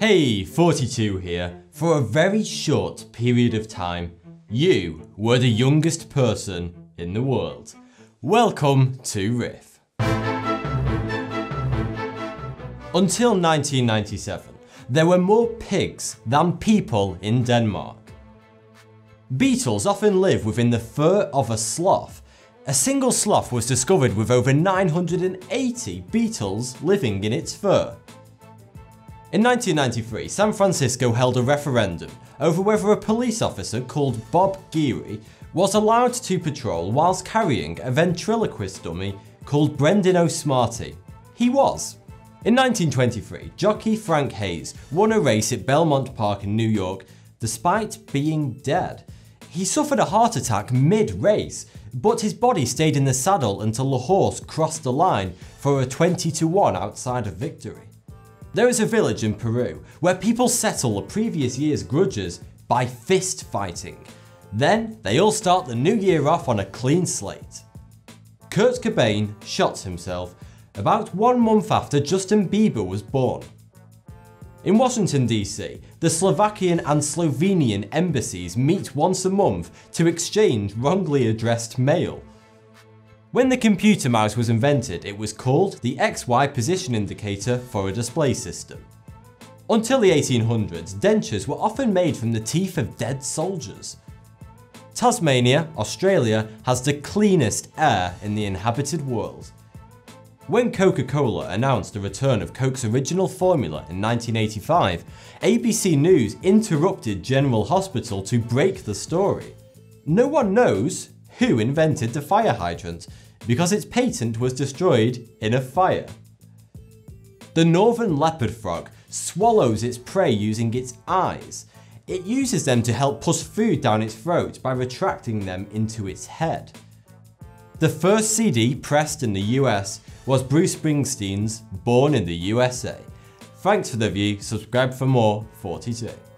Hey, Thoughty2 here. For a very short period of time, you were the youngest person in the world. Welcome to RIF. Until 1997, there were more pigs than people in Denmark. Beetles often live within the fur of a sloth. A single sloth was discovered with over 980 beetles living in its fur. In 1993, San Francisco held a referendum over whether a police officer called Bob Geary was allowed to patrol whilst carrying a ventriloquist dummy called Brendan O'Smarty. He was. In 1923, jockey Frank Hayes won a race at Belmont Park in New York despite being dead. He suffered a heart attack mid-race, but his body stayed in the saddle until the horse crossed the line for a 20 to 1 outside of victory. There is a village in Peru where people settle the previous year's grudges by fist fighting. Then they all start the new year off on a clean slate. Kurt Cobain shot himself about one month after Justin Bieber was born. In Washington DC, the Slovakian and Slovenian embassies meet once a month to exchange wrongly addressed mail. When the computer mouse was invented, it was called the XY position indicator for a display system. Until the 1800s, dentures were often made from the teeth of dead soldiers. Tasmania, Australia, has the cleanest air in the inhabited world. When Coca-Cola announced the return of Coke's original formula in 1985, ABC News interrupted General Hospital to break the story. No one knows who invented the fire hydrant because its patent was destroyed in a fire. The northern leopard frog swallows its prey using its eyes. It uses them to help push food down its throat by retracting them into its head. The first CD pressed in the US was Bruce Springsteen's Born in the USA. Thanks for the view, subscribe for more Thoughty2.